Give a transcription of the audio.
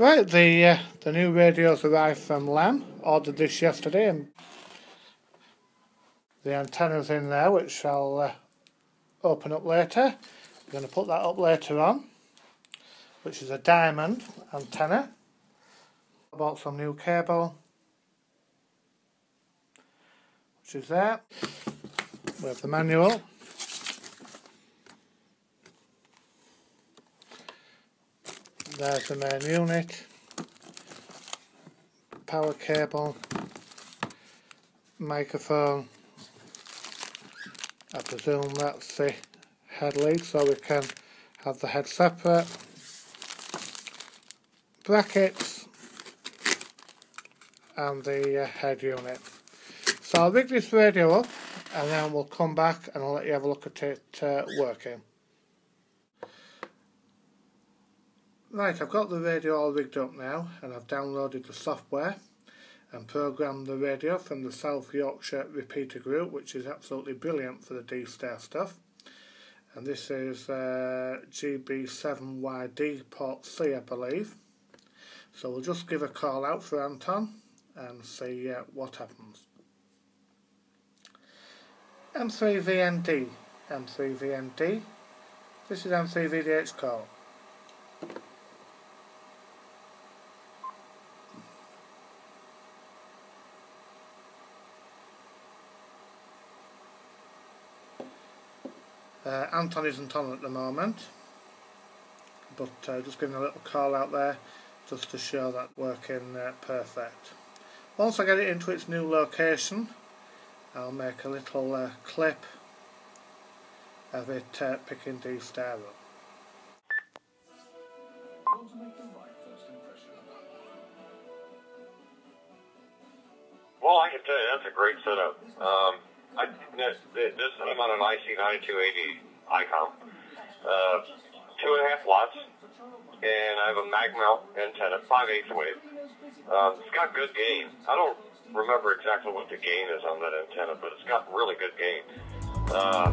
Right, the uh, the new radio's arrived from Lam. Ordered this yesterday, and the antenna's in there, which I'll uh, open up later. I'm going to put that up later on, which is a diamond antenna. I bought some new cable, which is there. We have the manual. There's the main unit, power cable, microphone, I presume that's the head lead so we can have the head separate, brackets. And the uh, head unit. So I'll rig this radio up and then we'll come back and I'll let you have a look at it uh, working. Right, I've got the radio all rigged up now and I've downloaded the software and programmed the radio from the South Yorkshire Repeater Group which is absolutely brilliant for the D-Star stuff. And this is uh, GB7YD port C I believe. So we'll just give a call out for Anton and see uh, what happens. M3VND, M3VND, this is M3VDH call. Uh, Anton isn't on at the moment, but uh, just giving a little call out there just to show that working uh, perfect. Once I get it into its new location, I'll make a little uh, clip of it uh, picking D star up. Well, I can tell you that's a great setup. Um, I, this, this I'm on an IC9280 ICOM, uh, two and a half watts, and I have a mag mount antenna, 5 8 wave. Um, it's got good gain. I don't remember exactly what the gain is on that antenna, but it's got really good gain. Uh,